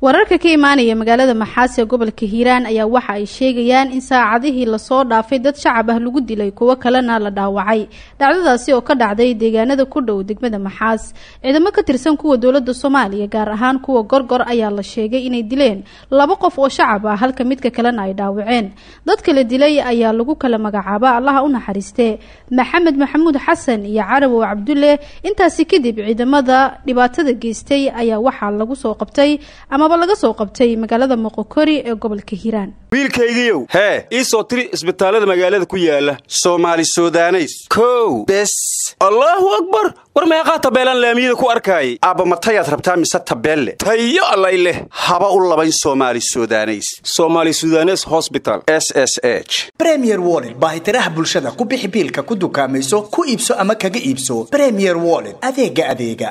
wararka ka imaanaya magaalada maxaas ee gobolka hiiraan ayaa waxa ay sheegayaan in saacadihii la soo dhaafay dad shacab ah lagu dilay kuwo kalena la dhaawacay. Dhacdadaasi oo ka dhacday deegaanada ku dhow degmada maxaas. Ciidamo ka tirsan kuwa dowladda soomaaliya gaar ahaan kuwa gorgor ayaa la sheegay inay dileen laba qof oo shacab ah halka midka kalena ay dhaawaceen. Dadka la dilay ayaa lagu kala magacaaba allaha u naxariistee maxamed maxamuud xasan iyo carabow cabdulle intaasi kadib ciidamada dhibaatada geystay ayaa waxaa lagu soo qabtay ama laga soo qabtay magaalada moqokori ee gobolka hiiraan. Wiilkaygiiow hee ii soo tiri isbitaallada magaalada ku yaalla soomaali sudaneys. Kow bes. Allaahu akbar! War meeqaa tabeelaan laamiyada ku arkaayay aabba matayaad rabtaa mise tabeelle? Tayo allay leh. Haba u labayn soomaali sudaneys. Somaali sudanes hosbital s s h. Bremier woled baahitiraha bulshada ku bixi biilka ku dukaamayso ku iibso ama kaga iibso. Bremier woled adeega adeega